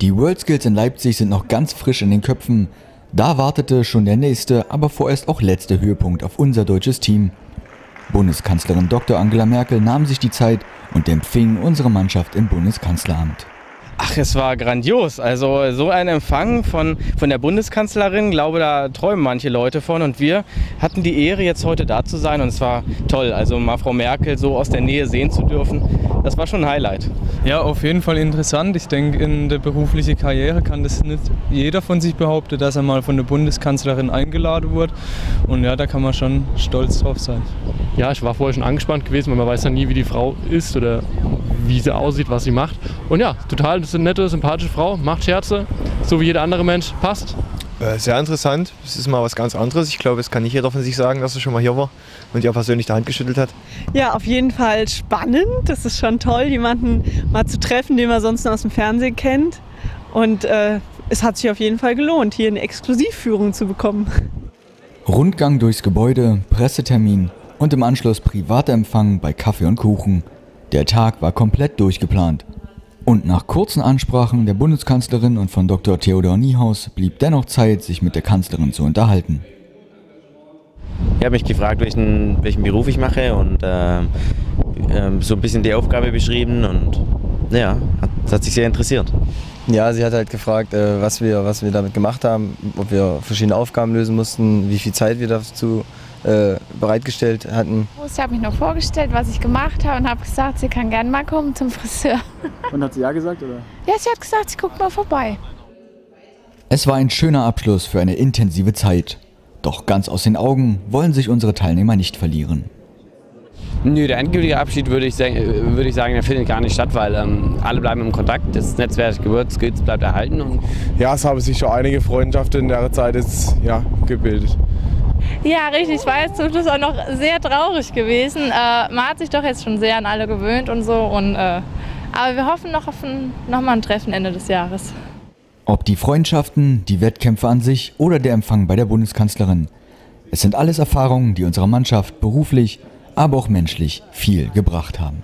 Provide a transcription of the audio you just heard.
Die World Skills in Leipzig sind noch ganz frisch in den Köpfen. Da wartete schon der nächste, aber vorerst auch letzte Höhepunkt auf unser deutsches Team. Bundeskanzlerin Dr. Angela Merkel nahm sich die Zeit und empfing unsere Mannschaft im Bundeskanzleramt. Ach, es war grandios. Also so ein Empfang von, von der Bundeskanzlerin, glaube da träumen manche Leute von. Und wir hatten die Ehre, jetzt heute da zu sein und es war toll. Also mal Frau Merkel so aus der Nähe sehen zu dürfen, das war schon ein Highlight. Ja, auf jeden Fall interessant. Ich denke, in der beruflichen Karriere kann das nicht jeder von sich behaupten, dass er mal von der Bundeskanzlerin eingeladen wurde. Und ja, da kann man schon stolz drauf sein. Ja, ich war vorher schon angespannt gewesen, weil man weiß ja nie, wie die Frau ist oder wie sie aussieht, was sie macht. Und ja, total eine nette, sympathische Frau, macht Scherze, so wie jeder andere Mensch, passt. Äh, sehr interessant. Es ist mal was ganz anderes. Ich glaube, es kann nicht jeder von sich sagen, dass er schon mal hier war und ja persönlich die Hand geschüttelt hat. Ja, auf jeden Fall spannend. Das ist schon toll, jemanden mal zu treffen, den man sonst nur aus dem Fernsehen kennt. Und äh, es hat sich auf jeden Fall gelohnt, hier eine Exklusivführung zu bekommen. Rundgang durchs Gebäude, Pressetermin und im Anschluss privater Empfang bei Kaffee und Kuchen. Der Tag war komplett durchgeplant. Und nach kurzen Ansprachen der Bundeskanzlerin und von Dr. Theodor Niehaus blieb dennoch Zeit, sich mit der Kanzlerin zu unterhalten. Ich habe mich gefragt, welchen, welchen Beruf ich mache und äh, äh, so ein bisschen die Aufgabe beschrieben und ja, hat, das hat sich sehr interessiert. Ja, sie hat halt gefragt, äh, was, wir, was wir damit gemacht haben, ob wir verschiedene Aufgaben lösen mussten, wie viel Zeit wir dazu äh, bereitgestellt hatten. Ich habe mich noch vorgestellt, was ich gemacht habe und habe gesagt, sie kann gerne mal kommen zum Friseur. Und hat sie ja gesagt, oder? Ja, sie hat gesagt, sie guckt mal vorbei. Es war ein schöner Abschluss für eine intensive Zeit. Doch ganz aus den Augen wollen sich unsere Teilnehmer nicht verlieren. Nö, der endgültige Abschied würde ich, sagen, würde ich sagen, der findet gar nicht statt, weil ähm, alle bleiben im Kontakt. Das Netzwerk Geburtskills bleibt erhalten. Und ja, es haben sich schon einige Freundschaften in der Zeit jetzt, ja, gebildet. Ja, richtig. Ich war jetzt zum Schluss auch noch sehr traurig gewesen. Äh, man hat sich doch jetzt schon sehr an alle gewöhnt und so. Und, äh, aber wir hoffen noch auf ein, noch mal ein Treffen Ende des Jahres. Ob die Freundschaften, die Wettkämpfe an sich oder der Empfang bei der Bundeskanzlerin. Es sind alles Erfahrungen, die unserer Mannschaft beruflich, aber auch menschlich viel gebracht haben.